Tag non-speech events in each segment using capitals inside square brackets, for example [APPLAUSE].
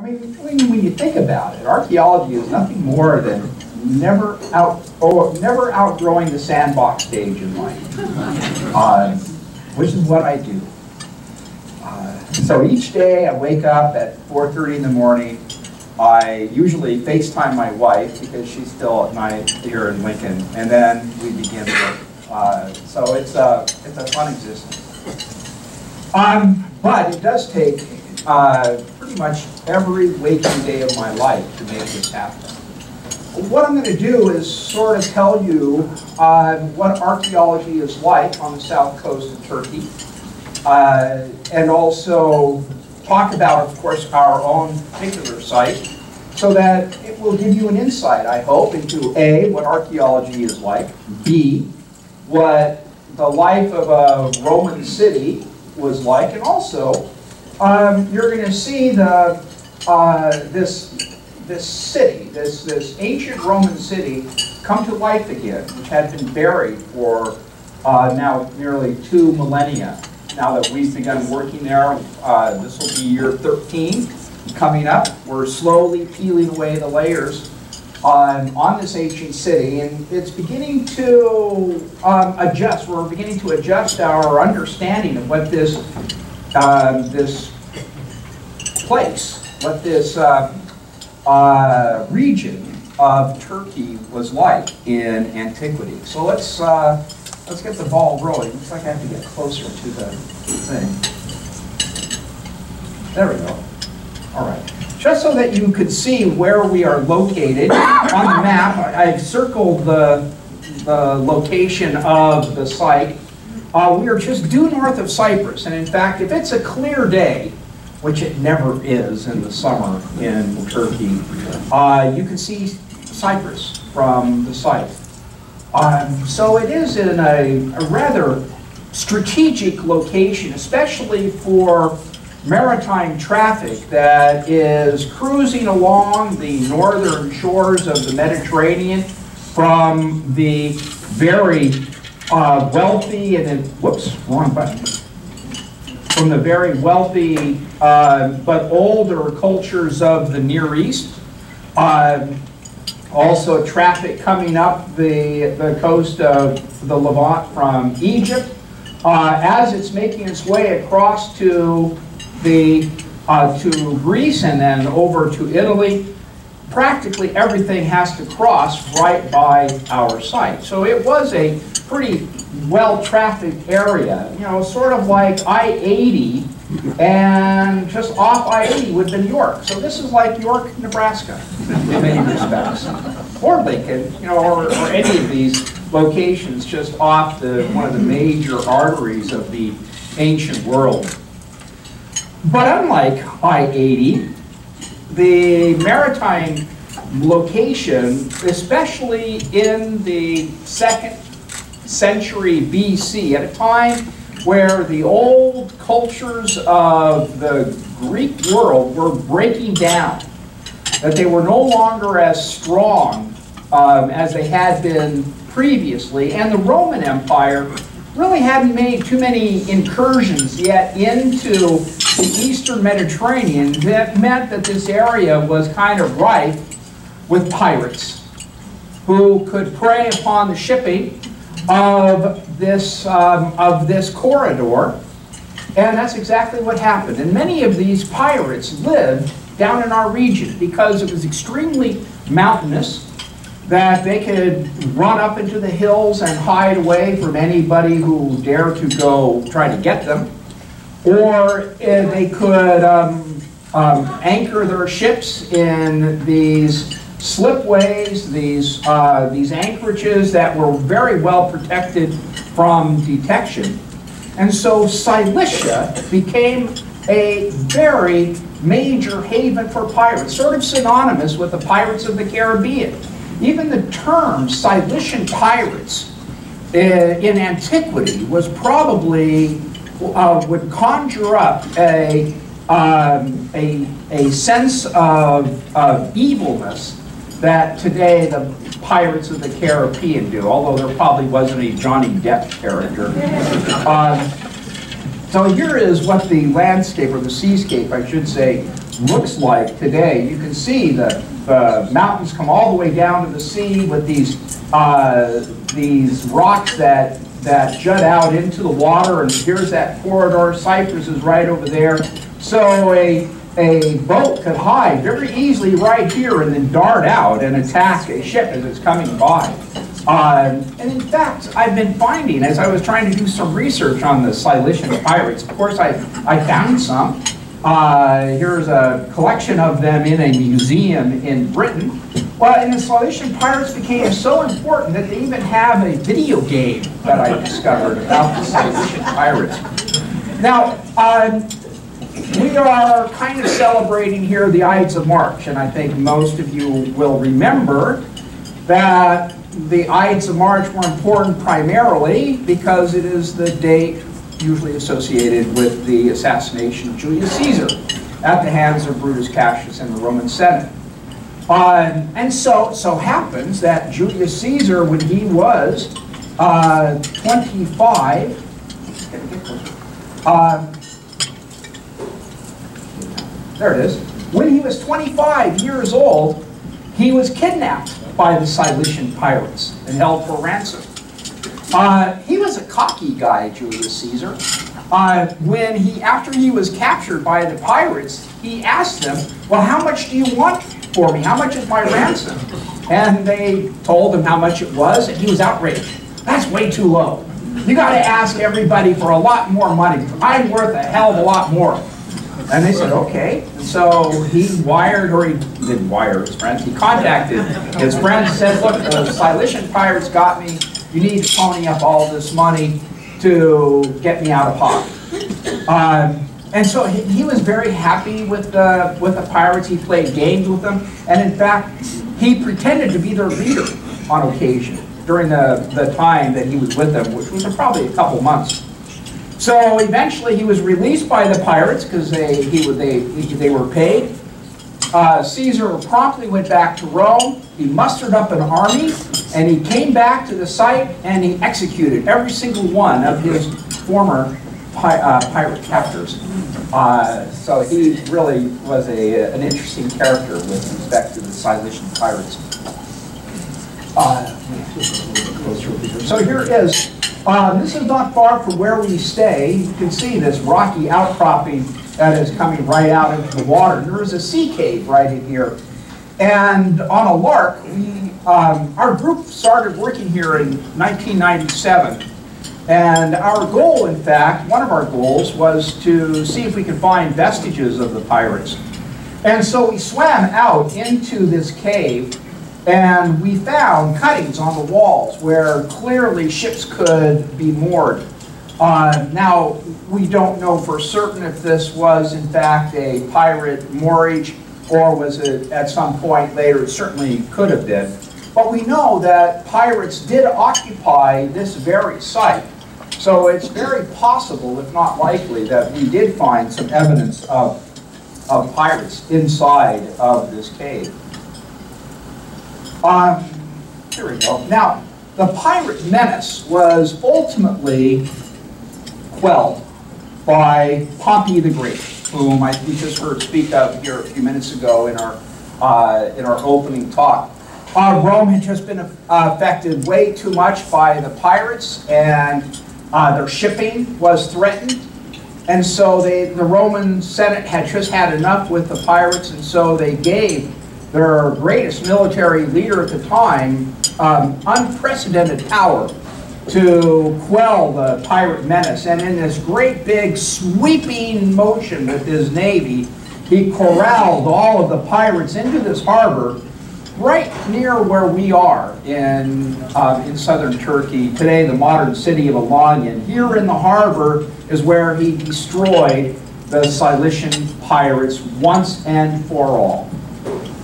I mean, when you, think about it, archaeology is nothing more than never out, oh, never outgrowing the sandbox stage in life, [LAUGHS] uh, which is what I do. Uh, so each day I wake up at 4.30 in the morning. I usually FaceTime my wife because she's still at night here in Lincoln, and then we begin work. Uh, so it's a, it's a fun existence. Um, but it does take uh, pretty much every waking day of my life to make this happen. What I'm going to do is sort of tell you uh, what archaeology is like on the south coast of Turkey, uh, and also talk about, of course, our own particular site, so that it will give you an insight, I hope, into A, what archaeology is like, B, what the life of a Roman city was like, and also um, you're going to see the uh, this this city, this this ancient Roman city, come to life again, which had been buried for uh, now nearly two millennia. Now that we've begun working there, uh, this will be year 13 coming up. We're slowly peeling away the layers on, on this ancient city, and it's beginning to um, adjust. We're beginning to adjust our understanding of what this uh, this place, what this uh, uh, region of Turkey was like in antiquity. So let's uh, let's get the ball rolling. Looks like I have to get closer to the thing. There we go. All right just so that you could see where we are located on the map, I've circled the, the location of the site. Uh, we are just due north of Cyprus, and in fact, if it's a clear day, which it never is in the summer in Turkey, uh, you can see Cyprus from the site. Um, so it is in a, a rather strategic location, especially for maritime traffic that is cruising along the northern shores of the Mediterranean from the very uh, wealthy and whoops, wrong button. From the very wealthy uh, but older cultures of the Near East. Uh, also traffic coming up the, the coast of the Levant from Egypt. Uh, as it's making its way across to the, uh, to Greece and then over to Italy, practically everything has to cross right by our site. So it was a pretty well-trafficked area, you know, sort of like I-80 and just off I-80 would be York. So this is like York, Nebraska in many respects. Or Lincoln, you know, or, or any of these locations just off the, one of the major arteries of the ancient world. But unlike I-80, the maritime location, especially in the second century BC, at a time where the old cultures of the Greek world were breaking down, that they were no longer as strong um, as they had been previously, and the Roman Empire really hadn't made too many incursions yet into the eastern Mediterranean that meant that this area was kind of rife with pirates who could prey upon the shipping of this, um, of this corridor. And that's exactly what happened. And many of these pirates lived down in our region because it was extremely mountainous that they could run up into the hills and hide away from anybody who dared to go try to get them. Or uh, they could um, um, anchor their ships in these slipways, these, uh, these anchorages that were very well protected from detection. And so Cilicia became a very major haven for pirates, sort of synonymous with the pirates of the Caribbean. Even the term Cilician pirates uh, in antiquity was probably, uh, would conjure up a, um, a, a sense of, of evilness that today the pirates of the Caribbean do, although there probably wasn't a Johnny Depp character. Um, so here is what the landscape, or the seascape, I should say, looks like today. You can see the, the mountains come all the way down to the sea with these, uh, these rocks that, that jut out into the water, and here's that corridor. Cyprus is right over there. So a, a boat could hide very easily right here and then dart out and attack a ship as it's coming by. Uh, and in fact, I've been finding, as I was trying to do some research on the Cilician pirates, of course I, I found some. Uh, here's a collection of them in a museum in Britain. Well, and the Cilician pirates became so important that they even have a video game that I discovered about the Cilician pirates. Now, uh, we are kind of celebrating here the Ides of March, and I think most of you will remember that the Ides of March were important primarily because it is the date usually associated with the assassination of Julius Caesar at the hands of Brutus Cassius and the Roman Senate. Uh, and so so happens that Julius Caesar, when he was uh, 25, uh, there it is, when he was 25 years old, he was kidnapped by the Cilician pirates and held for ransom. Uh, he was a cocky guy, Julius Caesar. Uh, when he, after he was captured by the pirates, he asked them, well, how much do you want for me? How much is my ransom? And they told him how much it was, and he was outraged. That's way too low. You got to ask everybody for a lot more money. I'm worth a hell of a lot more. And they said, okay. So he wired, or he didn't wire his friends, he contacted his friends said, look, the Cilician pirates got me. You need to pony up all this money to get me out of pocket. Um, and so he, he, was very happy with the, with the pirates. He played games with them. And in fact, he pretended to be their leader on occasion during the, the time that he was with them, which was probably a couple months. So eventually he was released by the pirates because they, he, they, they were paid. Uh, Caesar promptly went back to Rome. He mustered up an army and he came back to the site and he executed every single one of his former pi uh, pirate captors. Uh, so he really was a, an interesting character with respect to the Cilician pirates. Uh, so here is uh, this is not far from where we stay. You can see this rocky outcropping that is coming right out into the water. There is a sea cave right in here. And on a lark, we, um, our group started working here in 1997. And our goal, in fact, one of our goals was to see if we could find vestiges of the pirates. And so we swam out into this cave and we found cuttings on the walls where clearly ships could be moored. Uh, now, we don't know for certain if this was in fact a pirate moorage or was it at some point later, it certainly could have been. But we know that pirates did occupy this very site. So it's very possible, if not likely, that we did find some evidence of, of pirates inside of this cave. Um, here we go. Now, the pirate menace was ultimately quelled by Pompey the Great, whom I, we just heard speak of here a few minutes ago in our, uh, in our opening talk. Uh, Rome had just been uh, affected way too much by the pirates, and uh, their shipping was threatened. And so they, the Roman Senate had just had enough with the pirates, and so they gave their greatest military leader at the time, um, unprecedented power to quell the pirate menace. And in this great big sweeping motion with his navy, he corralled all of the pirates into this harbor right near where we are in, uh, in southern Turkey, today the modern city of Alanya. Here in the harbor is where he destroyed the Cilician pirates once and for all.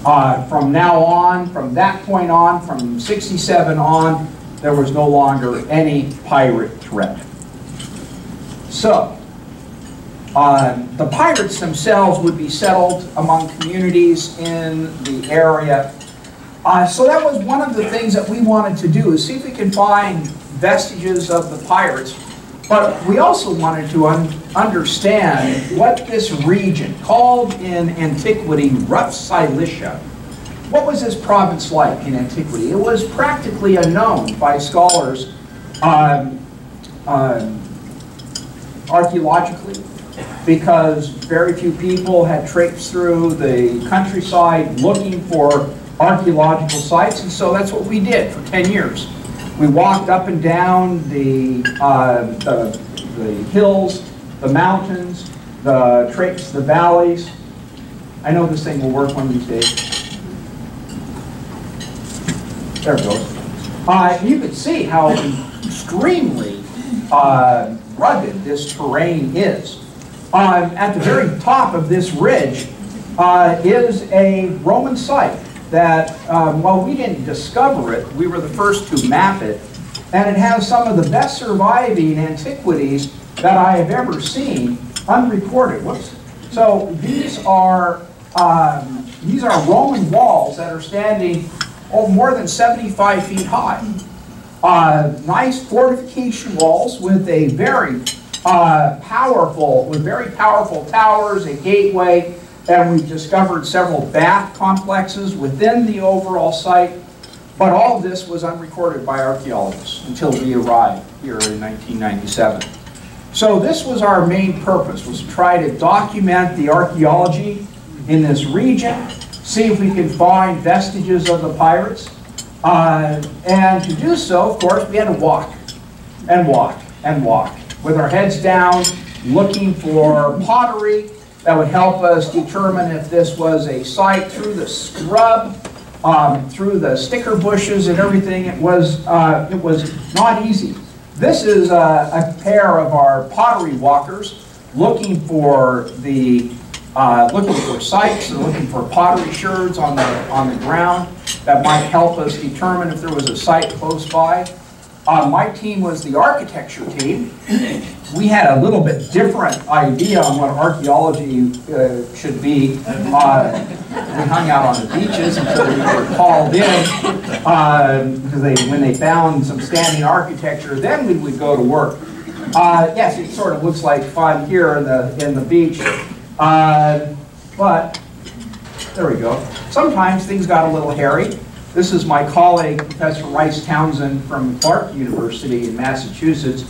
Uh, from now on, from that point on, from 67 on, there was no longer any pirate threat. So, uh, the pirates themselves would be settled among communities in the area. Uh, so that was one of the things that we wanted to do, is see if we can find vestiges of the pirates But we also wanted to un understand what this region, called in antiquity Rough Cilicia, what was this province like in antiquity? It was practically unknown by scholars um, um, archaeologically because very few people had traipsed through the countryside looking for archaeological sites, and so that's what we did for 10 years. We walked up and down the, uh, the, the hills, the mountains, the traipsed the valleys. I know this thing will work one of these days. There it goes. Uh, you can see how extremely uh, rugged this terrain is. Um, at the very top of this ridge uh, is a Roman site that, um, while we didn't discover it, we were the first to map it. And it has some of the best surviving antiquities that I have ever seen unrecorded. Whoops. So these are, um, these are Roman walls that are standing oh, more than 75 feet high. Uh, nice fortification walls with a very uh, powerful, with very powerful towers, a gateway, and we've discovered several bath complexes within the overall site. But all of this was unrecorded by archaeologists until we arrived here in 1997. So this was our main purpose, was to try to document the archaeology in this region, see if we can find vestiges of the pirates. Uh, and to do so, of course, we had to walk and walk and walk with our heads down, looking for pottery that would help us determine if this was a site through the scrub, um, through the sticker bushes and everything. It was, uh, it was not easy. This is a, a pair of our pottery walkers looking for the uh, looking for sites and looking for pottery sherds on the, on the ground that might help us determine if there was a site close by. Uh, my team was the architecture team. We had a little bit different idea on what archaeology uh, should be. Uh, we hung out on the beaches until we were called in uh, because they, when they found some standing architecture, then we would go to work. Uh, yes, it sort of looks like fun here in the in the beach. Uh, but, there we go. Sometimes things got a little hairy. This is my colleague, Professor Rice Townsend from Clark University in Massachusetts.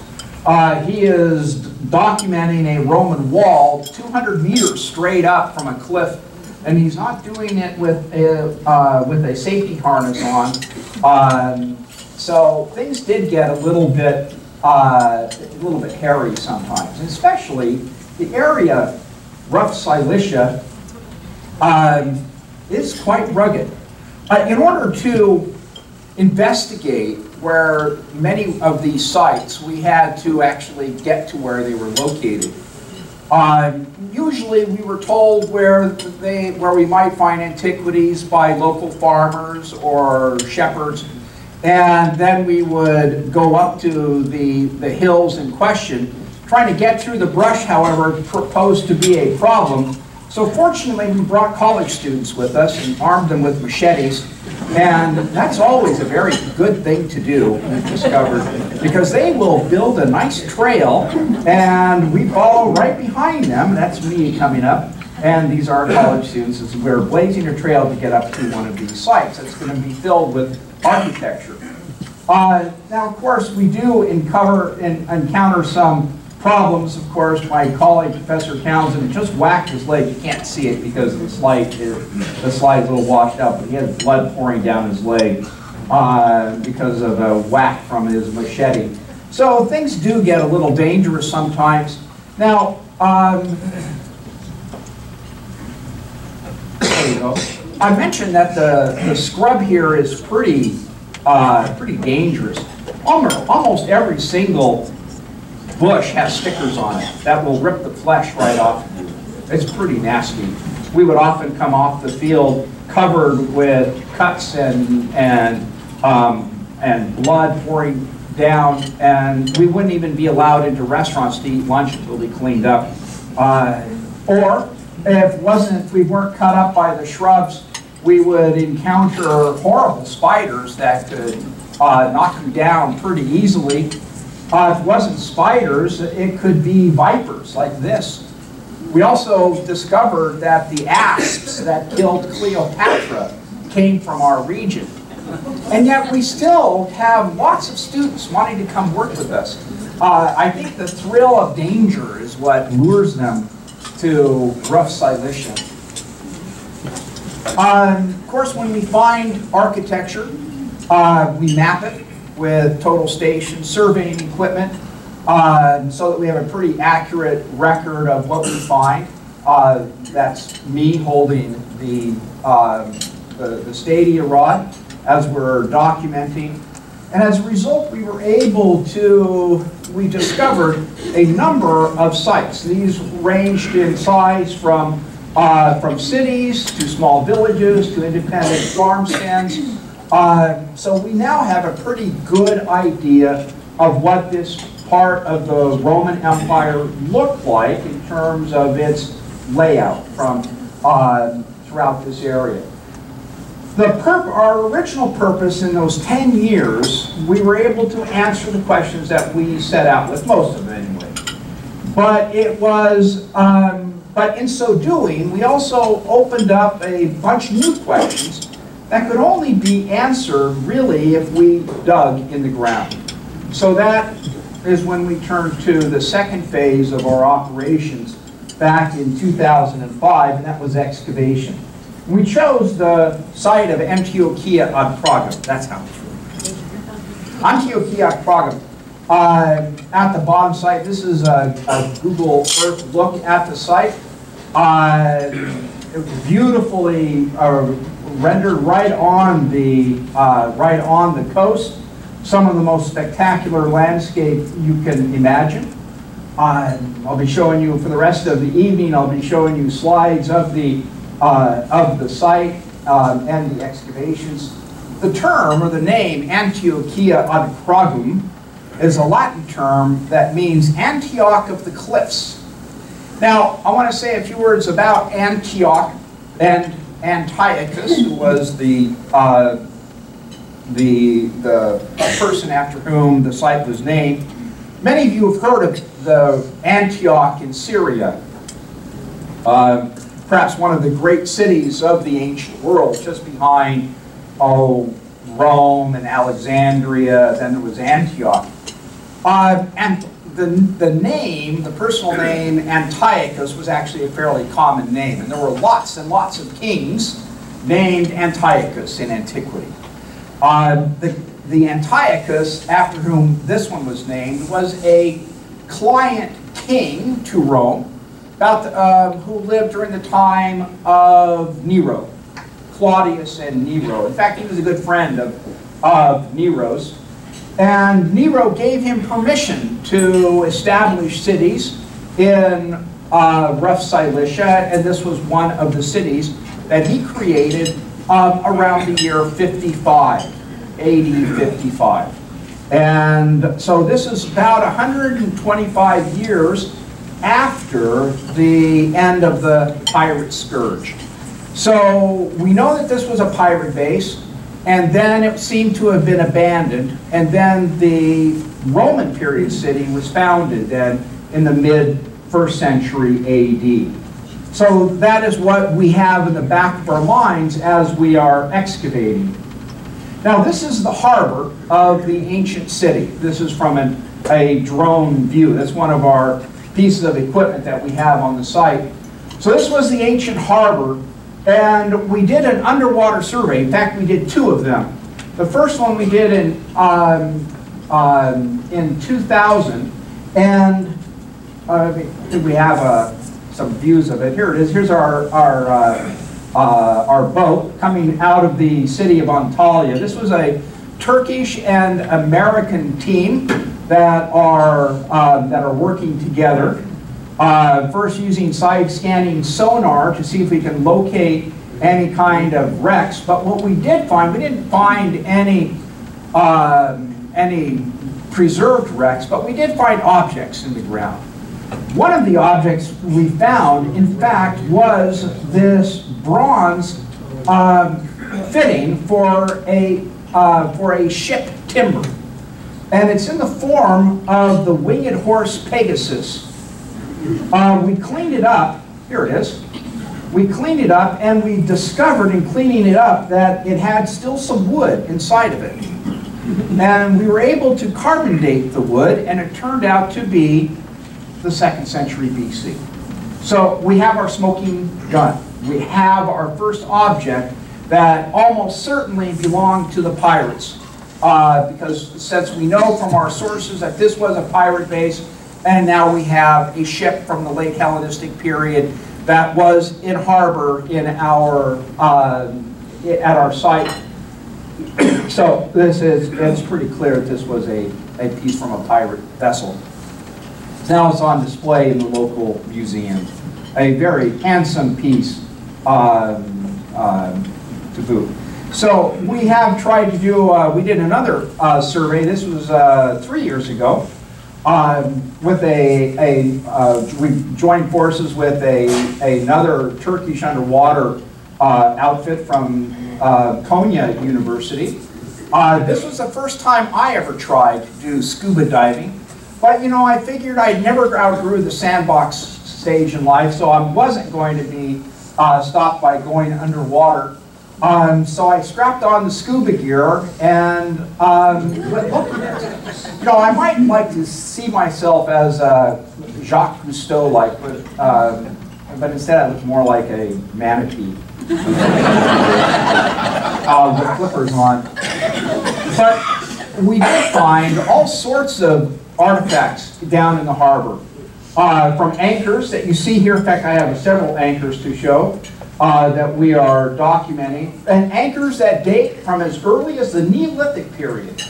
Uh, he is documenting a Roman wall 200 meters straight up from a cliff, and he's not doing it with a, uh, with a safety harness on. Um, so things did get a little bit, uh, a little bit hairy sometimes, especially the area rough Cilicia, um, is quite rugged. Uh, in order to investigate where many of these sites, we had to actually get to where they were located. Um, usually we were told where, they, where we might find antiquities by local farmers or shepherds, and then we would go up to the, the hills in question Trying to get through the brush, however, proposed to be a problem. So fortunately, we brought college students with us and armed them with machetes. And that's always a very good thing to do, we've discovered, because they will build a nice trail and we follow right behind them. That's me coming up. And these are college students as we're blazing a trail to get up to one of these sites. It's going to be filled with architecture. Uh, now, of course, we do encounter, encounter some problems, of course, my colleague, Professor Townsend, just whacked his leg. You can't see it because the slide, the slide's a little washed out, but he had blood pouring down his leg uh, because of a whack from his machete. So things do get a little dangerous sometimes. Now, um, there you go. I mentioned that the, the scrub here is pretty, uh, pretty dangerous. Almost every single bush has stickers on it that will rip the flesh right off of you. It's pretty nasty. We would often come off the field covered with cuts and, and, um, and blood pouring down, and we wouldn't even be allowed into restaurants to eat lunch until we cleaned up. Uh, or if wasn't, if we weren't cut up by the shrubs, we would encounter horrible spiders that could uh, knock you down pretty easily Uh, if it wasn't spiders, it could be vipers like this. We also discovered that the asps that killed Cleopatra came from our region. And yet we still have lots of students wanting to come work with us. Uh, I think the thrill of danger is what lures them to rough Cilicia. Um, of course, when we find architecture, uh, we map it with total station surveying equipment uh, so that we have a pretty accurate record of what we find. Uh, that's me holding the, um, the, the stadia rod as we're documenting. And as a result, we were able to, we discovered a number of sites. These ranged in size from, uh, from cities to small villages to independent farm stands. Uh, so we now have a pretty good idea of what this part of the Roman Empire looked like in terms of its layout from uh, throughout this area. The our original purpose in those 10 years, we were able to answer the questions that we set out with, most of them anyway. But it was, um, but in so doing, we also opened up a bunch of new questions that could only be answered really if we dug in the ground. So that is when we turned to the second phase of our operations back in 2005, and that was excavation. We chose the site of Antiochia ad Cragum. That's how it's written. Antiochia ad Cragum. Uh, at the bottom site, this is a, a, Google Earth look at the site. Uh, beautifully uh, rendered right on the uh, right on the coast. Some of the most spectacular landscape you can imagine. Uh, I'll be showing you for the rest of the evening. I'll be showing you slides of the uh, of the site um, and the excavations. The term or the name Antiochia ad Cragum is a Latin term that means Antioch of the cliffs. Now, I want to say a few words about Antioch and Antiochus, who was the, uh, the, the person after whom the site was named. Many of you have heard of the Antioch in Syria. Uh, perhaps one of the great cities of the ancient world, just behind, oh, Rome and Alexandria, then there was Antioch. Uh, and the, the name, the personal name Antiochus was actually a fairly common name, and there were lots and lots of kings named Antiochus in antiquity. Uh, the, the Antiochus, after whom this one was named, was a client king to Rome, about the, uh, who lived during the time of Nero, Claudius and Nero. In fact, he was a good friend of, of Nero's. And Nero gave him permission to establish cities in uh, rough Cilicia, and this was one of the cities that he created um, around the year 55, AD 55. And so this is about 125 years after the end of the pirate scourge. So we know that this was a pirate base, and then it seemed to have been abandoned, and then the Roman period city was founded then in the mid first century AD. So that is what we have in the back of our minds as we are excavating. Now this is the harbor of the ancient city. This is from an, a drone view. That's one of our pieces of equipment that we have on the site. So this was the ancient harbor, and we did an underwater survey. In fact, we did two of them. The first one we did in, um, um, in 2000, and uh, we have uh, some views of it. Here it is. Here's our, our, uh, uh, our boat coming out of the city of Antalya. This was a Turkish and American team that are, uh, that are working together. Uh, first using side scanning sonar to see if we can locate any kind of wrecks. But what we did find, we didn't find any, uh, any preserved wrecks, but we did find objects in the ground. One of the objects we found, in fact, was this bronze um, fitting for a, uh, for a ship timber. and it's in the form of the winged horse Pegasus. Uh, we cleaned it up. Here it is. We cleaned it up, and we discovered in cleaning it up that it had still some wood inside of it. And we were able to carbon date the wood, and it turned out to be the second century BC. So we have our smoking gun. We have our first object that almost certainly belonged to the pirates. Uh, because since we know from our sources that this was a pirate base, and now we have a ship from the late Hellenistic period that was in harbor in our, uh, at our site. [COUGHS] so this is, it's pretty clear that this was a, a piece from a pirate vessel. Now it's on display in the local museum. A very handsome piece um, um, to boot. So we have tried to do, uh, we did another uh, survey, this was uh, three years ago, um, with a, a uh, we joined forces with a, another Turkish underwater uh, outfit from uh, Konya University. this was the first time I ever tried to do scuba diving, but you know, I figured I'd never outgrew the sandbox stage in life, so I wasn't going to be stopped by going underwater um, so I strapped on the scuba gear and um, look, you know, I might like to see myself as Jacques Cousteau like, but, uh, but instead I look more like a manatee [LAUGHS] uh, with flippers on. But we did find all sorts of artifacts down in the harbor. Uh, from anchors that you see here, in fact I have several anchors to show, uh, that we are documenting, and anchors that date from as early as the Neolithic period.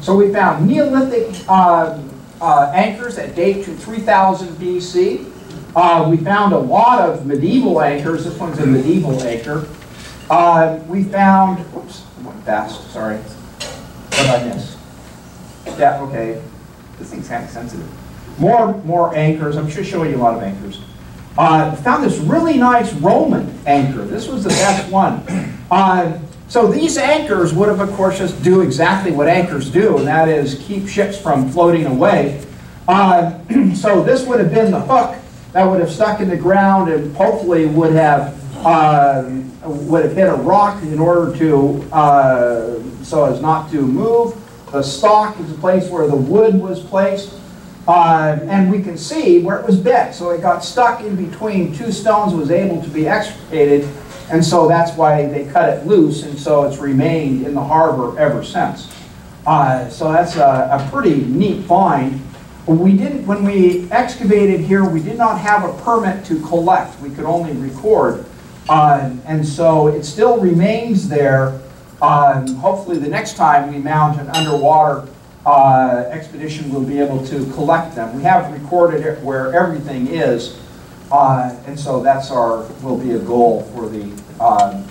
So we found Neolithic uh, uh, anchors that date to 3000 BC. Uh, we found a lot of medieval anchors. This one's a medieval anchor. Uh, we found, whoops, I went fast, sorry. What did I miss? Yeah, okay. This thing's kind of sensitive. More, more anchors. I'm just showing you a lot of anchors. Uh, found this really nice Roman anchor. This was the best one. Uh, so these anchors would have, of course, just do exactly what anchors do, and that is keep ships from floating away. Uh, [CLEARS THROAT] so this would have been the hook that would have stuck in the ground and hopefully would have uh, would have hit a rock in order to uh, so as not to move. The stock is the place where the wood was placed. Uh, and we can see where it was bent. So it got stuck in between two stones, was able to be extricated, and so that's why they cut it loose, and so it's remained in the harbor ever since. Uh, so that's a, a, pretty neat find. We didn't, when we excavated here, we did not have a permit to collect. We could only record. Uh, and so it still remains there. Um, hopefully the next time we mount an underwater uh, expedition will be able to collect them. We have recorded it where everything is, uh, and so that's our will be a goal for the um,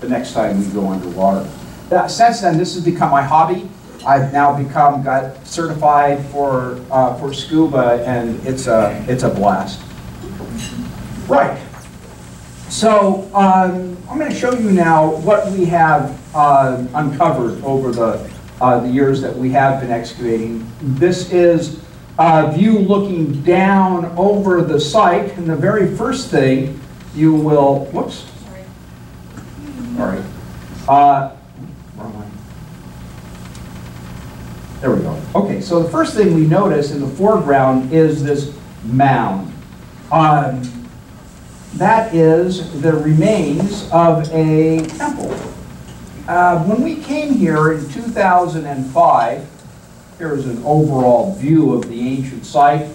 the next time we go underwater. Uh, since then, this has become my hobby. I've now become got certified for uh, for scuba, and it's a it's a blast. Right. So um, I'm going to show you now what we have uh, uncovered over the uh, the years that we have been excavating. This is a view looking down over the site, and the very first thing you will, whoops, sorry. Uh, there we go. Okay, so the first thing we notice in the foreground is this mound. Um, that is the remains of a temple. Uh, when we came here in 2005, here's an overall view of the ancient site,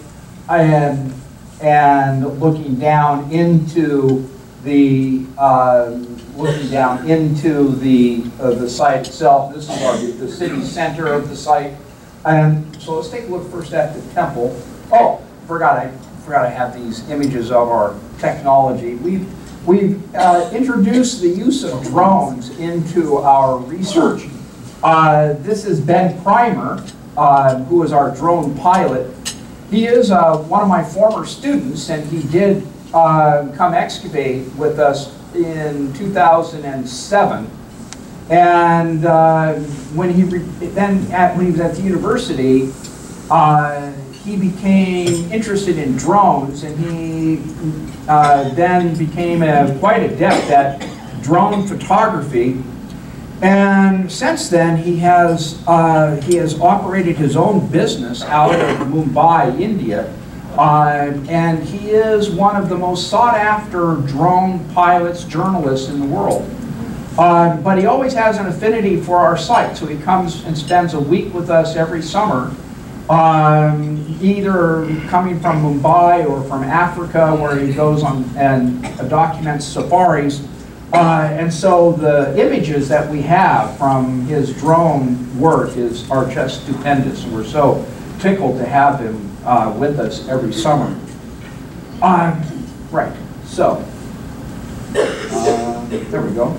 and, and looking down into the uh, looking down into the uh, the site itself. This is our, the city center of the site, and so let's take a look first at the temple. Oh, forgot I forgot I have these images of our technology. We've We've uh, introduced the use of drones into our research. Uh, this is Ben Primer, uh, who is our drone pilot. He is uh, one of my former students, and he did uh, come excavate with us in 2007. And uh, when he then at, when he was at the university, uh, he became interested in drones, and he uh, then became a, quite adept at drone photography. And since then, he has uh, he has operated his own business out of Mumbai, India, uh, and he is one of the most sought after drone pilots, journalists in the world. Uh, but he always has an affinity for our site, so he comes and spends a week with us every summer, um, either coming from Mumbai or from Africa, where he goes on and documents safaris. Uh, and so the images that we have from his drone work is, are just stupendous, and we're so tickled to have him uh, with us every summer. Uh, right, so, uh, there we go.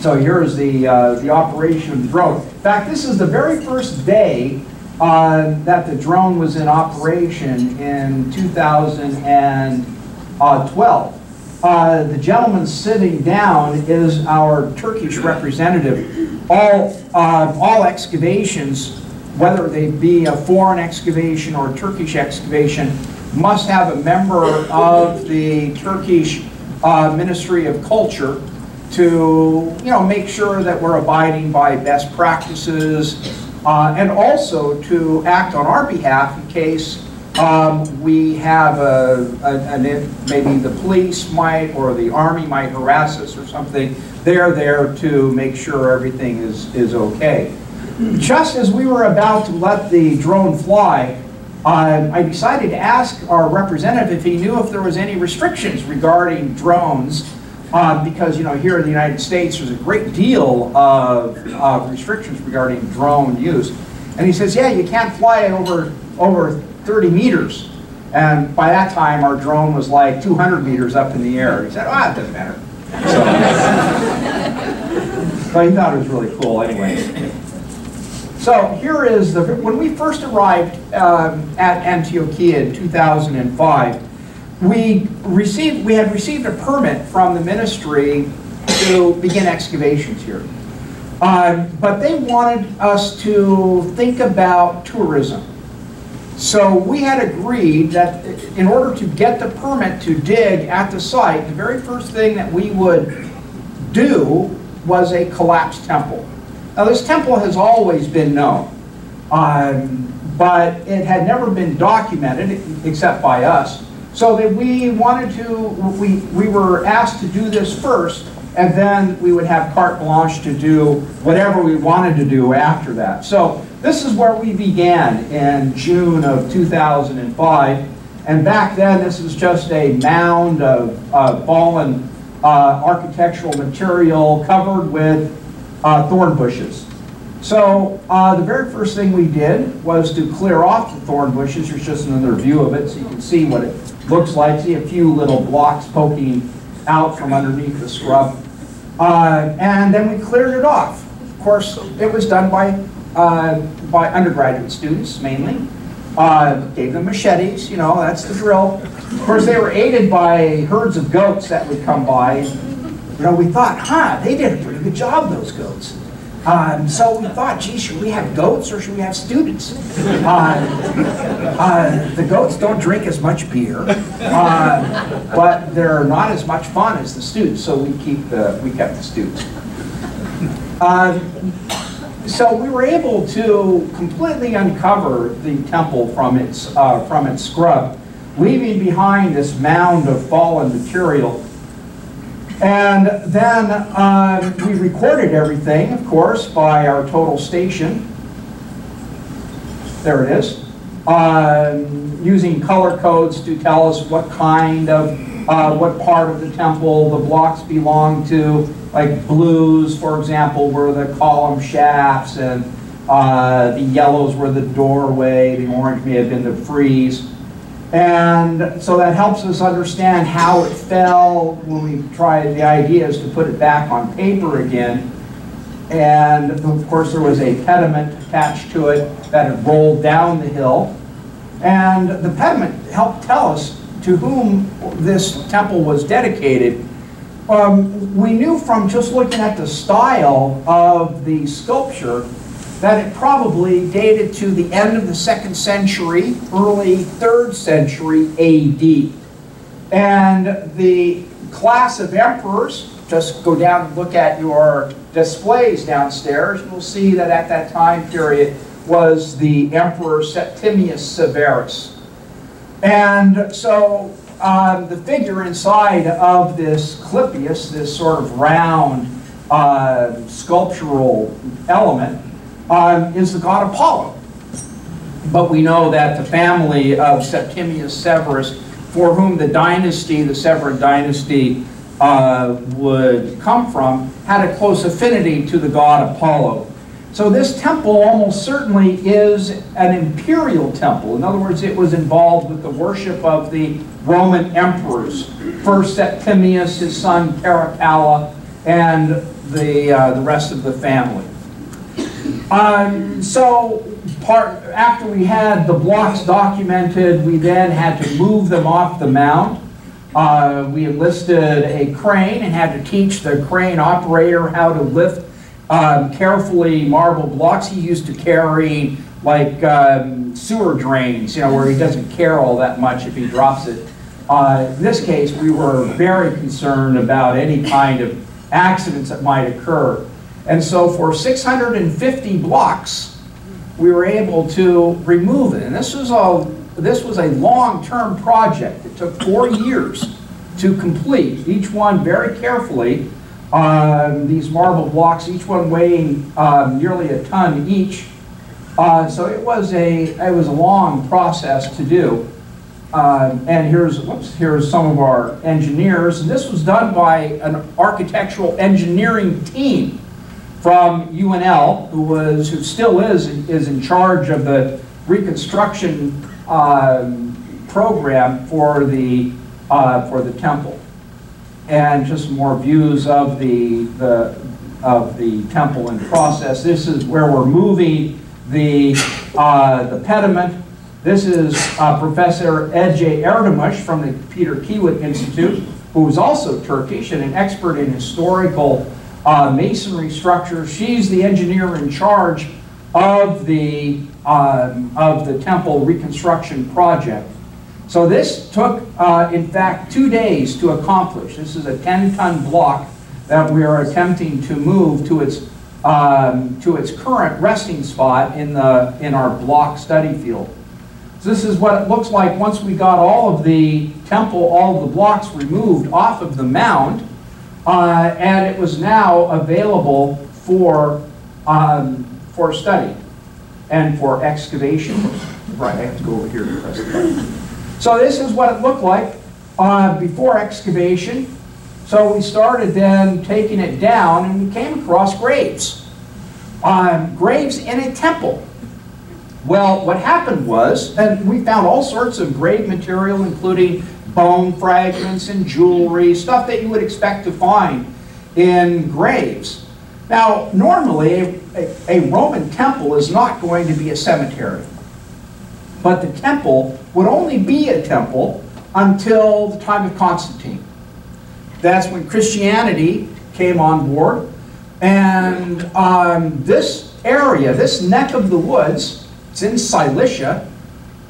So here's the, uh, the operation of the drone. In fact, this is the very first day uh, that the drone was in operation in 2012. Uh, the gentleman sitting down is our Turkish representative. All, uh, all excavations, whether they be a foreign excavation or a Turkish excavation, must have a member of the Turkish uh, Ministry of Culture to you know, make sure that we're abiding by best practices uh, and also to act on our behalf in case um, we have a, a, maybe the police might or the army might harass us or something. They're there to make sure everything is, is okay. Just as we were about to let the drone fly, uh, I decided to ask our representative if he knew if there was any restrictions regarding drones uh, because you know here in the United States there's a great deal of uh, restrictions regarding drone use. And he says, yeah, you can't fly over over 30 meters. And by that time, our drone was like 200 meters up in the air. He said, oh, it doesn't matter. So, so he thought it was really cool anyway. So here is the, when we first arrived um, at Antiochia in 2005, we received, we had received a permit from the ministry to begin excavations here. Uh, but they wanted us to think about tourism. So we had agreed that in order to get the permit to dig at the site, the very first thing that we would do was a collapsed temple. Now this temple has always been known, um, but it had never been documented except by us. So that we wanted to, we, we were asked to do this first, and then we would have carte blanche to do whatever we wanted to do after that. So this is where we began in June of 2005. And back then, this was just a mound of fallen uh, architectural material covered with uh, thorn bushes. So uh, the very first thing we did was to clear off the thorn bushes. Here's just another view of it so you can see what it looks like. See a few little blocks poking out from underneath the scrub. Uh, and then we cleared it off. Of course, it was done by, uh, by undergraduate students mainly. Uh, gave them machetes, you know, that's the drill. Of course, they were aided by herds of goats that would come by. You know, we thought, huh, they did a pretty good job, those goats. Um, so we thought, gee, should we have goats or should we have students? Uh, uh, the goats don't drink as much beer, uh, but they're not as much fun as the students, so we keep the we kept the students. Um, so we were able to completely uncover the temple from its uh, from its scrub, leaving behind this mound of fallen material and then um, we recorded everything, of course, by our total station. There it is. Um, using color codes to tell us what kind of, uh, what part of the temple the blocks belong to. Like blues, for example, were the column shafts, and uh, the yellows were the doorway, the orange may have been the frieze. And so that helps us understand how it fell when we tried, the idea is to put it back on paper again. And of course there was a pediment attached to it that had rolled down the hill. And the pediment helped tell us to whom this temple was dedicated. um, we knew from just looking at the style of the sculpture that it probably dated to the end of the second century, early third century AD. And the class of emperors, just go down and look at your displays downstairs, you'll see that at that time period was the Emperor Septimius Severus. And so um, the figure inside of this Clypeus, this sort of round uh, sculptural element, is the god Apollo. But we know that the family of Septimius Severus, for whom the dynasty, the Severan dynasty, uh, would come from, had a close affinity to the god Apollo. So this temple almost certainly is an imperial temple. In other words, it was involved with the worship of the Roman emperors. First Septimius, his son Caracalla, and the, uh, the rest of the family. Um, so part, after we had the blocks documented, we then had to move them off the mound. Uh, we enlisted a crane and had to teach the crane operator how to lift um, carefully marble blocks. He used to carry like um, sewer drains, you know, where he doesn't care all that much if he drops it. Uh, in this case, we were very concerned about any kind of accidents that might occur. And so for 650 blocks, we were able to remove it. And this was a, this was a long-term project. It took four years to complete, each one very carefully. Um, these marble blocks, each one weighing um, nearly a ton each. Uh, so it was a it was a long process to do. Um, and here's whoops, here's some of our engineers. And this was done by an architectural engineering team from UNL, who was, who still is, is in charge of the reconstruction um, program for the uh, for the temple, and just more views of the the of the temple in process. This is where we're moving the uh, the pediment. This is uh, Professor Ece Erdoğmuş from the Peter Kiewit Institute, who is also Turkish and an expert in historical uh, masonry structure. She's the engineer in charge of the, um, of the temple reconstruction project. So this took, uh, in fact, two days to accomplish. This is a 10-ton block that we are attempting to move to its, um, to its current resting spot in, the, in our block study field. So this is what it looks like once we got all of the temple, all of the blocks removed off of the mound. Uh, and it was now available for, um, for study and for excavation. Right, I have to go over here to press the button. So this is what it looked like uh, before excavation. So we started then taking it down and we came across graves. Um, graves in a temple. Well, what happened was, and we found all sorts of grave material, including bone fragments and jewelry, stuff that you would expect to find in graves. Now, normally, a, a, Roman temple is not going to be a cemetery. But the temple would only be a temple until the time of Constantine. That's when Christianity came on board. And um, this area, this neck of the woods, it's in Cilicia,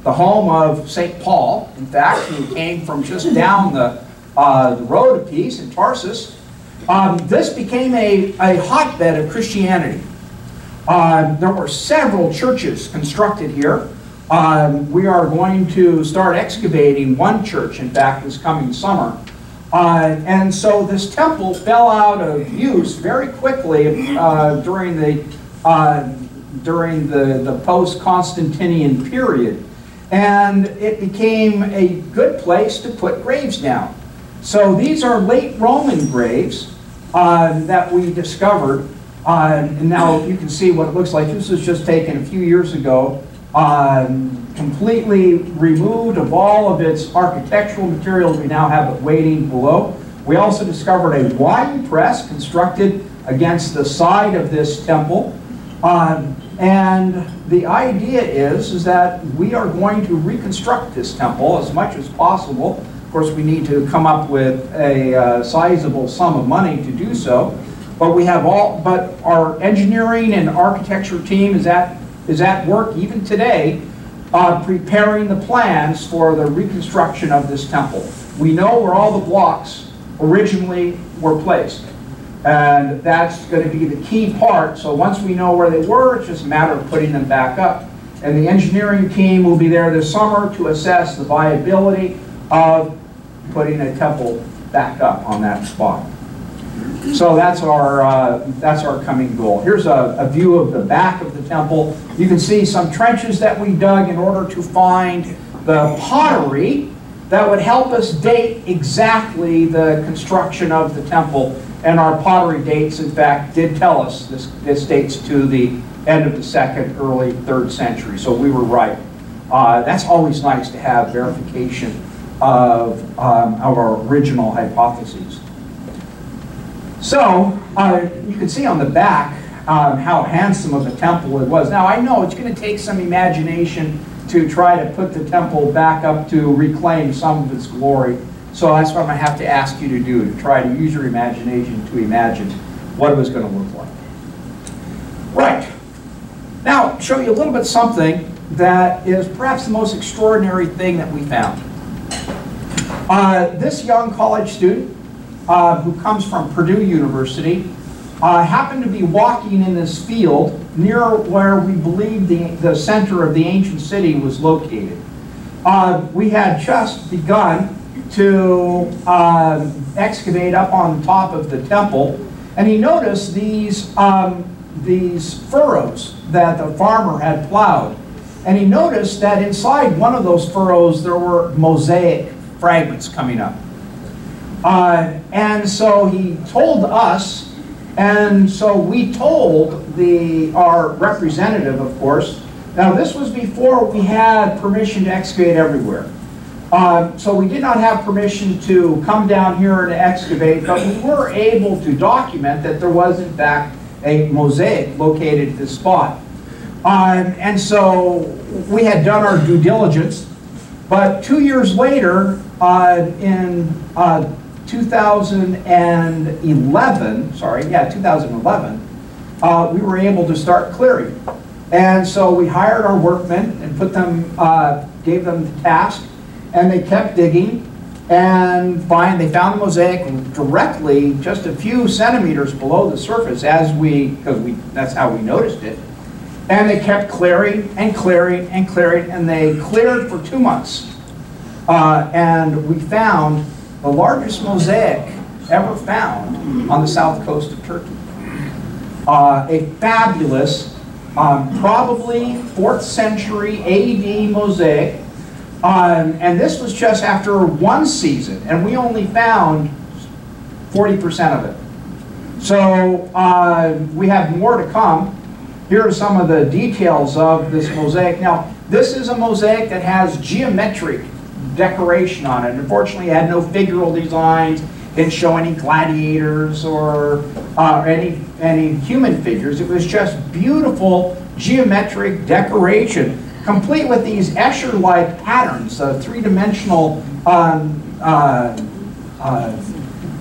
the home of St. Paul, in fact, who came from just down the, uh, the road a piece in Tarsus. Um, this became a, a hotbed of Christianity. Uh, there were several churches constructed here. Um, we are going to start excavating one church, in fact, this coming summer. Uh, and so this temple fell out of use very quickly uh, during the, uh, during the, the post-Constantinian period and it became a good place to put graves down. So these are late Roman graves uh, that we discovered. Uh, and now you can see what it looks like. This was just taken a few years ago. Um, completely removed of all of its architectural materials. We now have it waiting below. We also discovered a wine press constructed against the side of this temple. Um, and the idea is, is that we are going to reconstruct this temple as much as possible Of course, we need to come up with a uh, sizable sum of money to do so. But we have all, but our engineering and architecture team is at, is at work even today, uh, preparing the plans for the reconstruction of this temple. We know where all the blocks originally were placed. And that's going to be the key part. So once we know where they were, it's just a matter of putting them back up. And the engineering team will be there this summer to assess the viability of putting a temple back up on that spot. So that's our, uh, that's our coming goal. Here's a, a view of the back of the temple. You can see some trenches that we dug in order to find the pottery that would help us date exactly the construction of the temple. And our pottery dates, in fact, did tell us this, this dates to the end of the second, early third century. So we were right. Uh, that's always nice to have verification of, um, of our original hypotheses. So uh, you can see on the back um, how handsome of a temple it was. Now I know it's going to take some imagination to try to put the temple back up to reclaim some of its glory. So that's what I'm going to have to ask you to do, to try to use your imagination to imagine what it was going to look like. Right. Now, show you a little bit something that is perhaps the most extraordinary thing that we found. Uh, this young college student uh, who comes from Purdue University uh, happened to be walking in this field near where we believe the, the center of the ancient city was located. Uh, we had just begun to uh, excavate up on top of the temple, and he noticed these, um, these furrows that the farmer had plowed. And he noticed that inside one of those furrows there were mosaic fragments coming up. Uh, and so he told us, and so we told the, our representative, of course, now this was before we had permission to excavate everywhere. Uh, so we did not have permission to come down here and excavate, but we were able to document that there was in fact a mosaic located at this spot. Um, and so we had done our due diligence, but two years later, uh, in uh, 2011, sorry, yeah, 2011, uh, we were able to start clearing. And so we hired our workmen and put them, uh, gave them the task, and they kept digging. And find, they found the mosaic directly just a few centimeters below the surface as we, because we, that's how we noticed it. And they kept clearing and clearing and clearing, and they cleared for two months. Uh, and we found the largest mosaic ever found on the south coast of Turkey. Uh, a fabulous, um, probably 4th century AD mosaic. Um, and this was just after one season, and we only found 40% of it. So uh, we have more to come. Here are some of the details of this mosaic. Now, this is a mosaic that has geometric decoration on it. Unfortunately, it had no figural designs, didn't show any gladiators or uh, any, any human figures. It was just beautiful geometric decoration, complete with these Escher-like patterns, uh, three-dimensional um, uh, uh,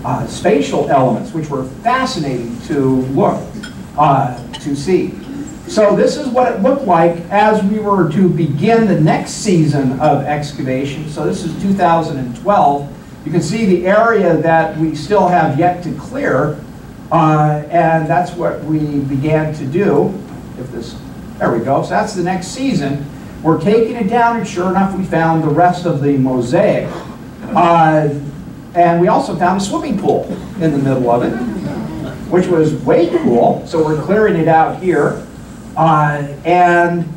uh spatial elements, which were fascinating to look, uh, to see. So this is what it looked like as we were to begin the next season of excavation. So this is 2012. You can see the area that we still have yet to clear, uh, and that's what we began to do. If this, there we go. So that's the next season. We're taking it down, and sure enough, we found the rest of the mosaic. Uh, and we also found a swimming pool in the middle of it, which was way cool. So we're clearing it out here. Uh, and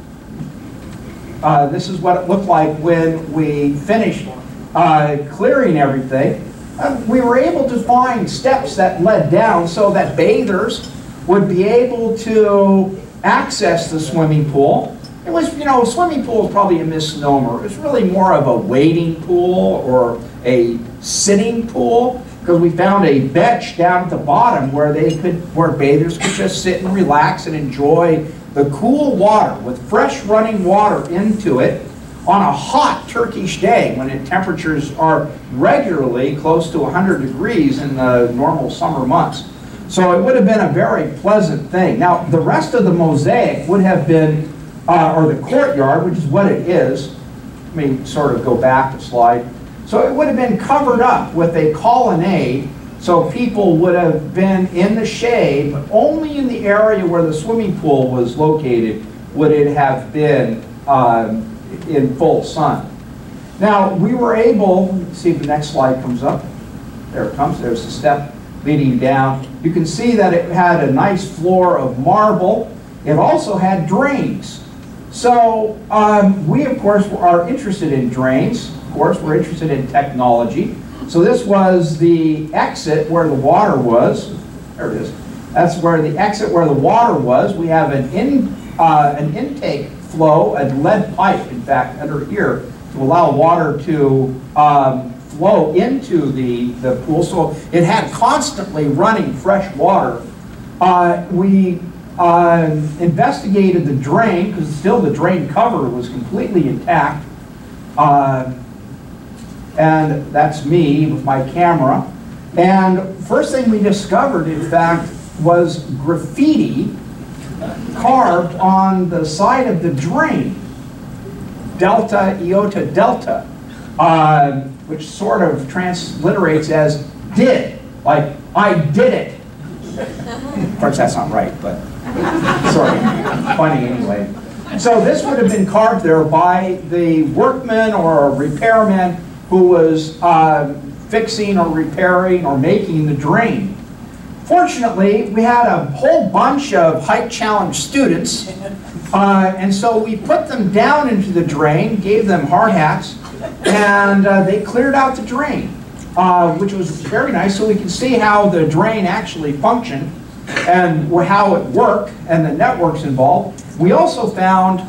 uh, this is what it looked like when we finished uh, clearing everything. Uh, we were able to find steps that led down so that bathers would be able to access the swimming pool. It was, you know, a swimming pool is probably a misnomer. It was really more of a wading pool or a sitting pool because we found a bench down at the bottom where they could, where bathers could just sit and relax and enjoy the cool water with fresh running water into it on a hot Turkish day when the temperatures are regularly close to 100 degrees in the normal summer months. So it would have been a very pleasant thing. Now, the rest of the mosaic would have been, uh, or the courtyard, which is what it is. Let me sort of go back a slide. So it would have been covered up with a colonnade so people would have been in the shade, but only in the area where the swimming pool was located would it have been um, in full sun. Now, we were able, see if the next slide comes up. There it comes, there's the step leading down. You can see that it had a nice floor of marble. It also had drains. So um, we, of course, are interested in drains. Of course, we're interested in technology. So this was the exit where the water was. There it is. That's where the exit where the water was. We have an, in, uh, an intake flow, a lead pipe, in fact, under here to allow water to um, flow into the, the pool. So it had constantly running fresh water. Uh, we uh, investigated the drain, because still the drain cover was completely intact. Uh, and that's me with my camera. And first thing we discovered, in fact, was graffiti carved on the side of the drain, Delta Iota Delta, uh, which sort of transliterates as did, like I did it. of course, that's not right, but sort of funny anyway. So this would have been carved there by the workman or repairman who was uh, fixing or repairing or making the drain. Fortunately, we had a whole bunch of height challenge students, uh, and so we put them down into the drain, gave them hard hats, and uh, they cleared out the drain, uh, which was very nice so we can see how the drain actually functioned and how it worked and the networks involved. We also found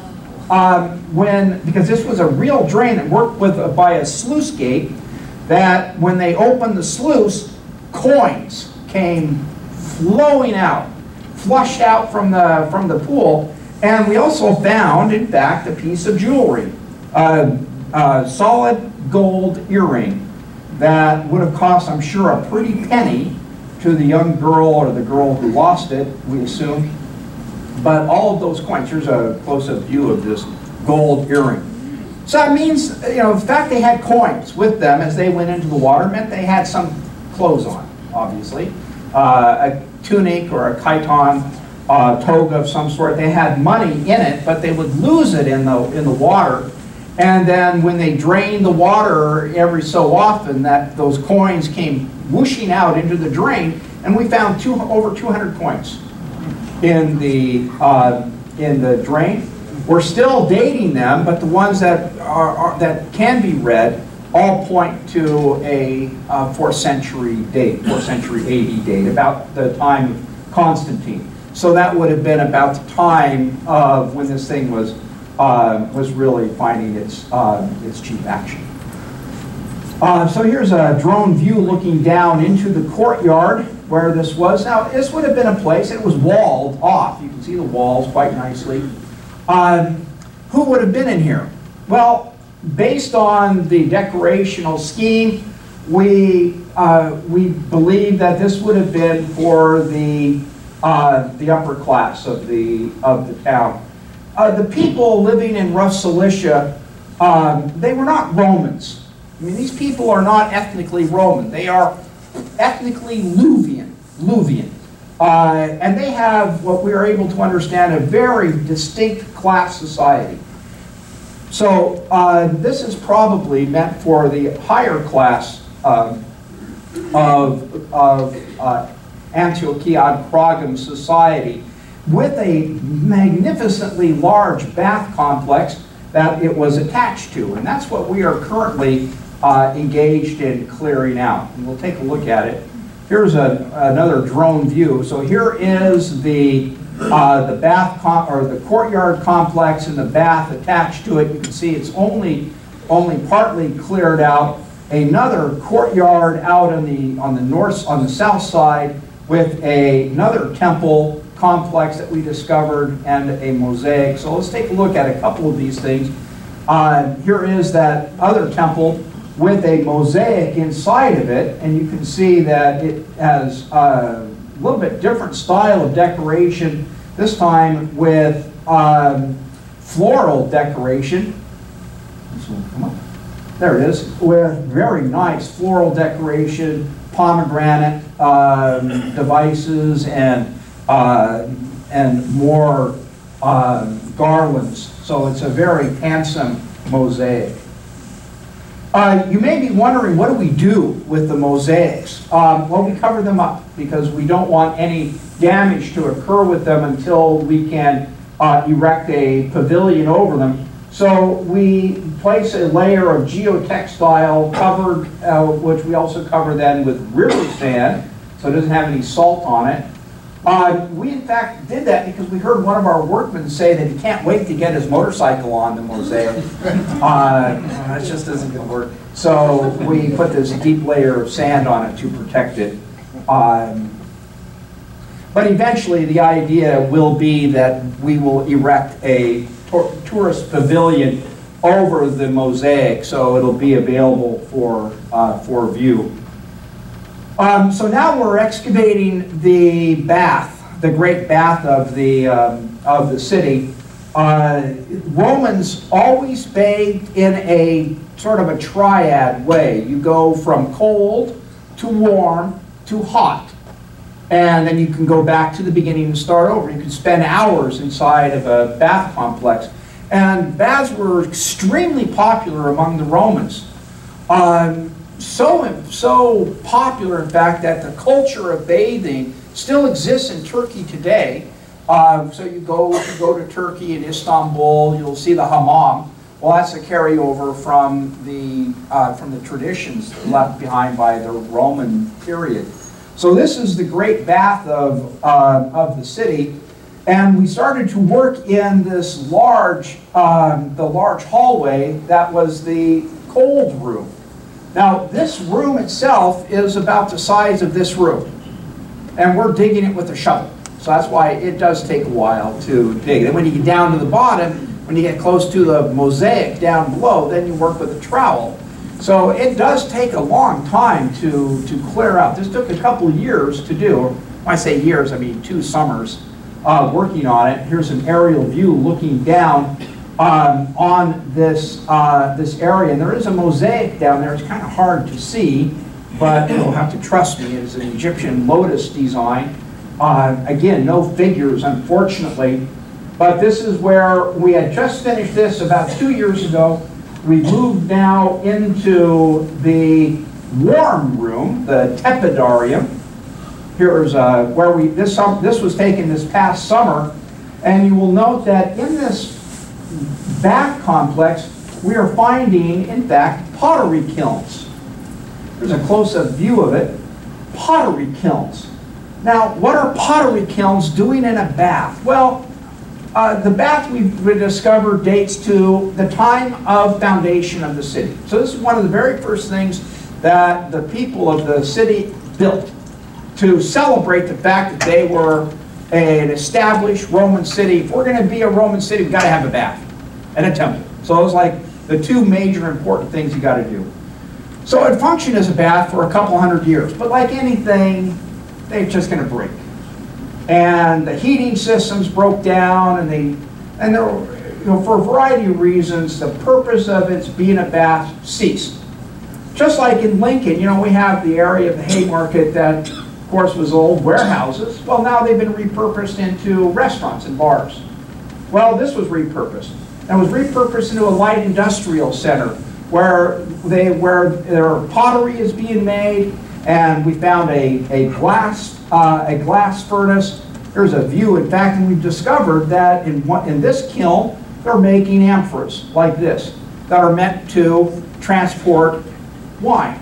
um, when, because this was a real drain that worked with, uh, by a sluice gate, that when they opened the sluice, coins came flowing out, flushed out from the, from the pool. And we also found, in fact, a piece of jewelry, a, a solid gold earring that would have cost, I'm sure, a pretty penny to the young girl or the girl who lost it, we assume. But all of those coins, here's a close-up view of this gold earring. So that means, you know, the fact they had coins with them as they went into the water meant they had some clothes on, obviously. Uh, a tunic or a chiton uh, toga of some sort. They had money in it, but they would lose it in the, in the water. And then when they drained the water every so often, that those coins came whooshing out into the drain, and we found two, over 200 points in the, uh, in the drain. We're still dating them, but the ones that, are, are that can be read all point to a uh, 4th century date, 4th century AD date, about the time of Constantine. So that would have been about the time of when this thing was, uh, was really finding its, uh, its chief action. Uh, so here's a drone view looking down into the courtyard where this was. Now, this would have been a place, it was walled off. You can see the walls quite nicely. Um, who would have been in here? Well, based on the decorational scheme, we, uh, we believe that this would have been for the, uh, the upper class of the, of the town. Uh, the people living in rough Cilicia, um, they were not Romans. I mean, these people are not ethnically Roman. They are ethnically Luvian. Luvian. Uh, and they have what we are able to understand a very distinct class society. So uh, this is probably meant for the higher class um, of, of uh, Antiochian Cragum society with a magnificently large bath complex that it was attached to. And that's what we are currently uh, engaged in clearing out. And we'll take a look at it. Here's a, another drone view. So here is the, uh, the bath or the courtyard complex and the bath attached to it. You can see it's only, only partly cleared out. Another courtyard out on the, on the north, on the south side with a, another temple complex that we discovered and a mosaic. So let's take a look at a couple of these things. Uh, here is that other temple with a mosaic inside of it, and you can see that it has a little bit different style of decoration, this time with um, floral decoration. There it is, with very nice floral decoration, pomegranate um, devices, and uh, and more um, garlands. So it's a very handsome mosaic. Uh, you may be wondering, what do we do with the mosaics? Um, well, we cover them up because we don't want any damage to occur with them until we can uh, erect a pavilion over them. So we place a layer of geotextile covered, uh, which we also cover then with river sand, so it doesn't have any salt on it. Uh, we in fact did that because we heard one of our workmen say that he can't wait to get his motorcycle on the mosaic. [LAUGHS] Uh, that just isn't going to work. So we put this deep layer of sand on it to protect it. Um, but eventually the idea will be that we will erect a tourist pavilion over the mosaic so it'll be available for, uh, for view. Um, so now we're excavating the bath, the great bath of the, um, of the city. Uh, Romans always bathed in a sort of a triad way. You go from cold to warm to hot. And then you can go back to the beginning and start over. You can spend hours inside of a bath complex. And baths were extremely popular among the Romans. Um, so, so popular, in fact, that the culture of bathing still exists in Turkey today. Uh, so you go, you go to Turkey in Istanbul, you'll see the hammam. Well, that's a carryover from the, uh, from the traditions left behind by the Roman period. So this is the great bath of, uh, of the city. And we started to work in this large, um, the large hallway that was the cold room. Now, this room itself is about the size of this room. And we're digging it with a shovel. So that's why it does take a while to dig. And when you get down to the bottom, when you get close to the mosaic down below, then you work with a trowel. So it does take a long time to, to clear out. This took a couple of years to do. When I say years, I mean two summers uh, working on it. Here's an aerial view looking down um, on this, uh, this area. And there is a mosaic down there. It's kind of hard to see, but you'll have to trust me. It's an Egyptian lotus design. Uh, again, no figures, unfortunately. But this is where we had just finished this about two years ago. We moved now into the warm room, the tepidarium. Here's uh, where we, this, this was taken this past summer. And you will note that in this back complex, we are finding, in fact, pottery kilns. There's a close-up view of it. Pottery kilns. Now, what are pottery kilns doing in a bath? Well, uh, the bath we've discovered dates to the time of foundation of the city. So this is one of the very first things that the people of the city built to celebrate the fact that they were an established Roman city. If we're going to be a Roman city, we've got to have a bath and a temple. So it was like the two major important things you got to do. So it functioned as a bath for a couple hundred years, but like anything, they're just going to break. And the heating systems broke down, and they, and there, you know, for a variety of reasons, the purpose of its being a bath ceased. Just like in Lincoln, you know, we have the area of the Haymarket that, of course, was old warehouses. Well, now they've been repurposed into restaurants and bars. Well, this was repurposed and was repurposed into a light industrial center where they where their pottery is being made, and we found a, a glass uh, a glass furnace. There's a view, in fact, and we've discovered that in what in this kiln they're making amphoras like this that are meant to transport wine.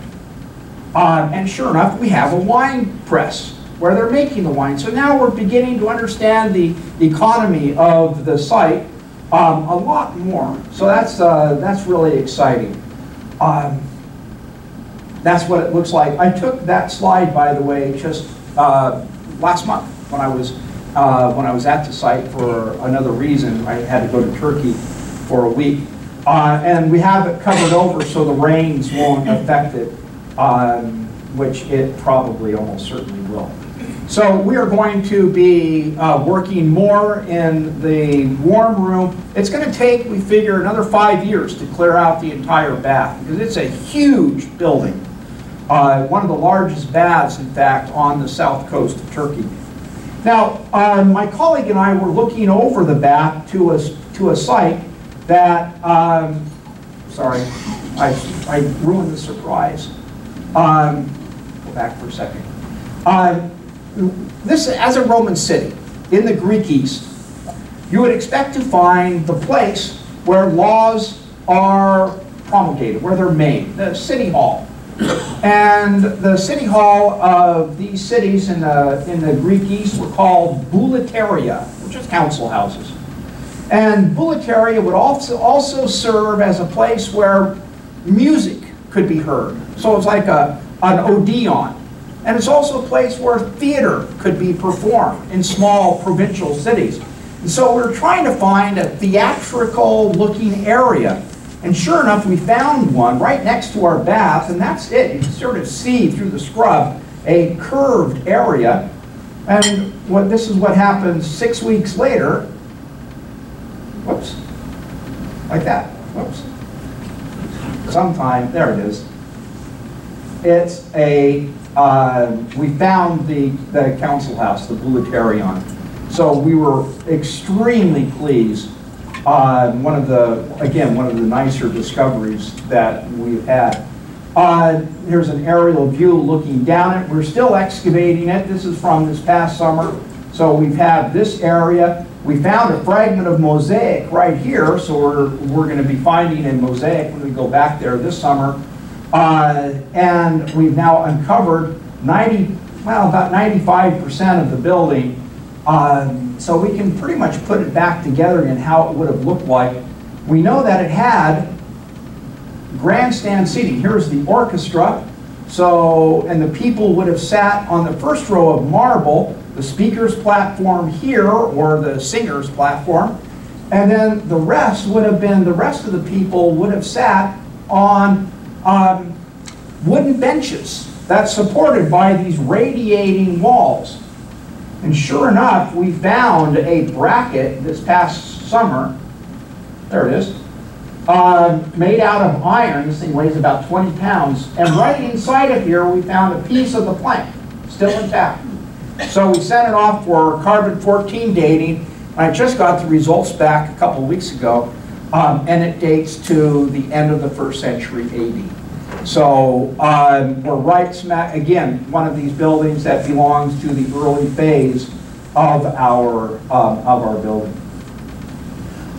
Uh, and sure enough, we have a wine press where they're making the wine. So now we're beginning to understand the economy of the site um, a lot more. So that's, uh, that's really exciting. Um, that's what it looks like. I took that slide, by the way, just uh, last month when I was uh, when I was at the site for another reason. I had to go to Turkey for a week. Uh, And we have it covered over so the rains won't affect it, um, which it probably almost certainly will. So we are going to be uh, working more in the warm room. It's going to take, we figure, another five years to clear out the entire bath because it's a huge building. Uh, One of the largest baths, in fact, on the south coast of Turkey. Now, uh, my colleague and I were looking over the bath to a, to a site that, um, sorry, I, I ruined the surprise. Um, Go back for a second. Um, This, as a Roman city in the Greek East, you would expect to find the place where laws are promulgated, where they're made, the city hall. And the city hall of these cities in the, in the Greek East were called bouleuteria, which is council houses. And bouleuteria would also, also serve as a place where music could be heard. So it's like a, an Odeon. And it's also a place where theater could be performed in small provincial cities. And so we're trying to find a theatrical looking area. And sure enough, we found one right next to our bath, and that's it. You can sort of see through the scrub a curved area. And what this is what happens six weeks later. Whoops. Like that. Whoops. Sometime, there it is. It's a, uh, we found the, the council house, the Bouleuterion. So we were extremely pleased. Uh, One of the, again, one of the nicer discoveries that we've had. Uh, Here's an aerial view looking down it. We're still excavating it. This is from this past summer. So we've had this area. We found a fragment of mosaic right here, so we're, we're going to be finding a mosaic when we go back there this summer. Uh, And we've now uncovered 90, well, about 95% of the building. Um, So we can pretty much put it back together in how it would have looked like. We know that it had grandstand seating. Here's the orchestra. So, and the people would have sat on the first row of marble, the speaker's platform here, or the singer's platform. And then the rest would have been, the rest of the people would have sat on um, wooden benches that's supported by these radiating walls. And sure enough, we found a bracket this past summer. There it is. Uh, made out of iron. This thing weighs about 20 pounds. And right inside of here, we found a piece of the plank, still intact. So we sent it off for carbon 14 dating. I just got the results back a couple weeks ago, um, and it dates to the end of the first century AD. So um, we're right smack, again, one of these buildings that belongs to the early phase of our, um, of our building.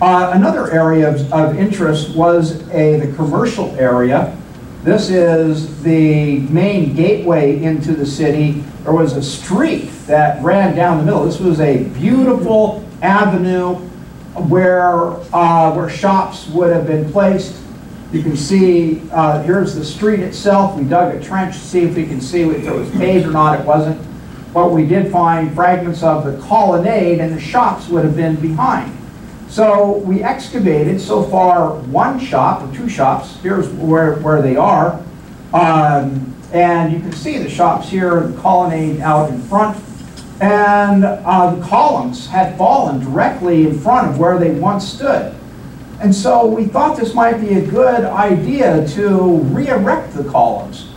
Uh, Another area of, of interest was a, the commercial area. This is the main gateway into the city. There was a street that ran down the middle. This was a beautiful avenue where, uh, where shops would have been placed. You can see, uh, here's the street itself. We dug a trench to see if we can see if it was paved or not. It wasn't. But we did find fragments of the colonnade and the shops would have been behind. So we excavated so far one shop or two shops. Here's where, where they are. Um, and you can see the shops here, the colonnade out in front. And uh, the columns had fallen directly in front of where they once stood. And so we thought this might be a good idea to re-erect the columns.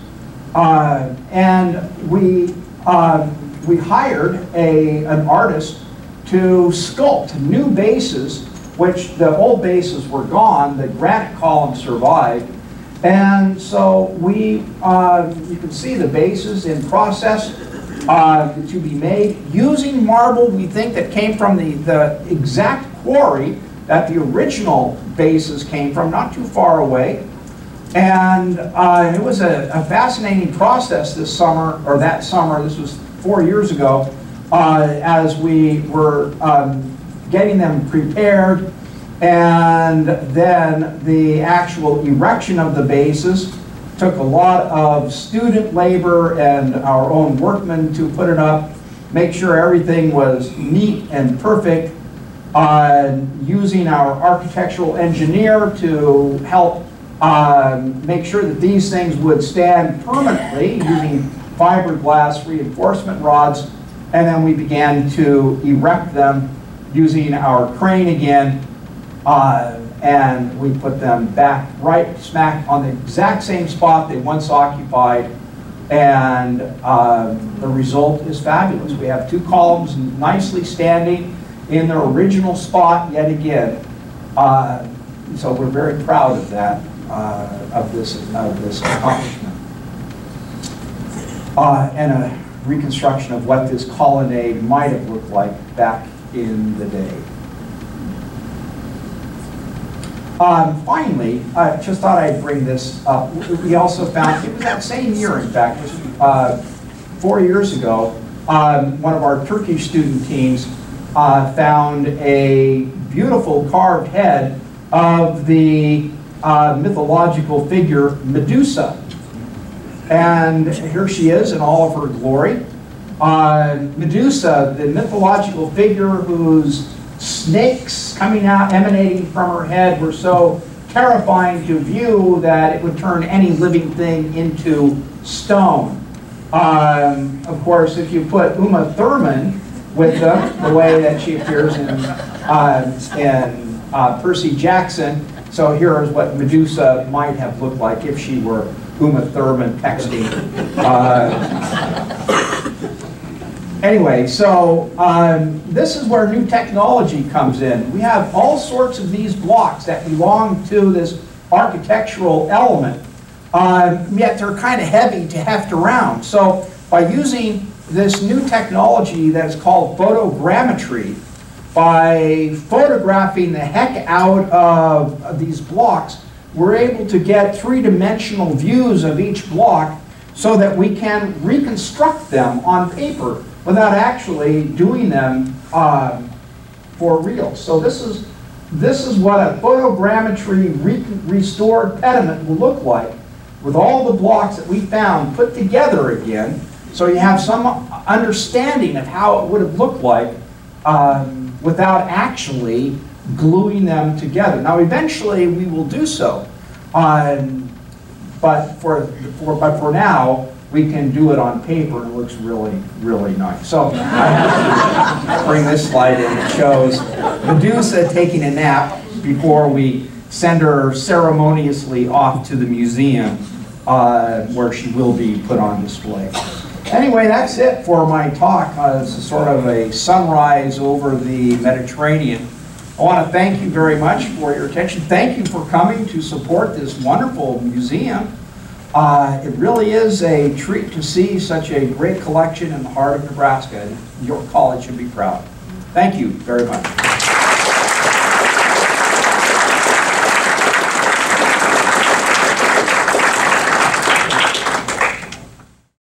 Uh, and we, uh, we hired a, an artist to sculpt new bases, which the old bases were gone, the granite columns survived. And so we, uh, you can see the bases in process uh, to be made using marble we think that came from the, the exact quarry that the original bases came from, not too far away. And uh, it was a, a fascinating process this summer, or that summer, this was four years ago, uh, as we were um, getting them prepared and then the actual erection of the bases took a lot of student labor and our own workmen to put it up, make sure everything was neat and perfect. Uh, using our architectural engineer to help um, make sure that these things would stand permanently using fiberglass reinforcement rods. And then we began to erect them using our crane again. uh, And we put them back right smack on the exact same spot they once occupied. And um, the result is fabulous. We have two columns nicely standing in their original spot yet again. Uh, So we're very proud of that, uh, of this, of this accomplishment. Uh, And a reconstruction of what this colonnade might have looked like back in the day. Um, Finally, I just thought I'd bring this up. We also found, it was that same year, in fact, uh, four years ago, um, one of our Turkish student teams uh, found a beautiful carved head of the uh, mythological figure Medusa. And here she is in all of her glory. Uh, Medusa, the mythological figure whose snakes coming out, emanating from her head were so terrifying to view that it would turn any living thing into stone. Um, of course, if you put Uma Thurman with them, the way that she appears in, uh, in uh, Percy Jackson, so here is what Medusa might have looked like if she were Uma Thurman texting. Uh, Anyway, so um, this is where new technology comes in. We have all sorts of these blocks that belong to this architectural element, um, yet they're kind of heavy to heft around. So by using this new technology that is called photogrammetry, by photographing the heck out of, these blocks, we're able to get three-dimensional views of each block so that we can reconstruct them on paper without actually doing them um, for real. So this is, this is what a photogrammetry re restored pediment will look like with all the blocks that we found put together again. So you have some understanding of how it would have looked like um, without actually gluing them together. Now eventually we will do so. Um, but for, for, but for now, we can do it on paper and it looks really, really nice. So I bring this slide in. It shows Medusa taking a nap before we send her ceremoniously off to the museum uh, where she will be put on display. Anyway, that's it for my talk. Uh, it's a sort of a sunrise over the Mediterranean. I want to thank you very much for your attention. Thank you for coming to support this wonderful museum. Uh, it really is a treat to see such a great collection in the heart of Nebraska. Your college should be proud. Thank you very much.